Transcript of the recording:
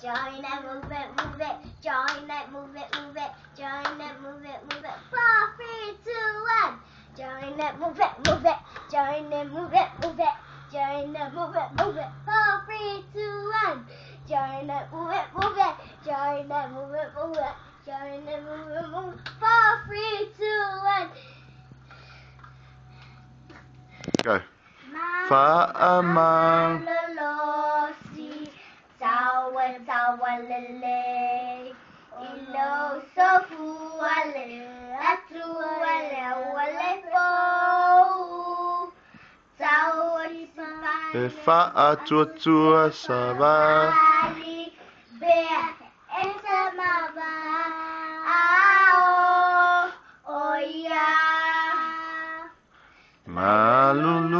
Join it, move it, move it. Join it, move it, move it. Join it, move it, move it. Four, three, two, one. Join it, move it, move it. Join it, move it, move it. Join it, move it, move it. Four, three, two, one. Join it, move it, move it. Join it, move it, move it. Join it, move it, move it. Four, three, two, one. Go. Fa amang. Tua tua sa va. Ali, bea, esa maba, ao, oia. Malulu